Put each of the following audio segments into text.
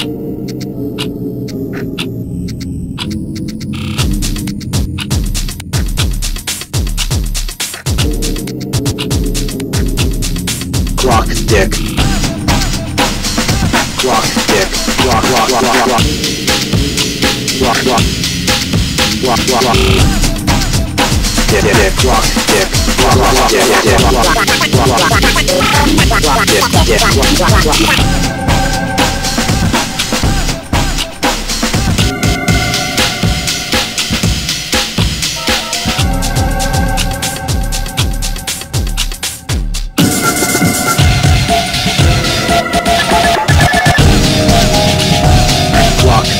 Clock dick. Clock dick. Clock, clock, clock, clock, clock. Clock, clock. Clock, clock, clock. Dick, dick, clock, dick. Clock, clock, dick, dick, clock, clock, clock, clock, dick, dick, clock, clock, clock.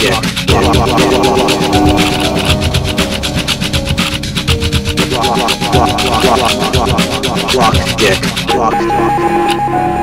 Block, dick, block, block.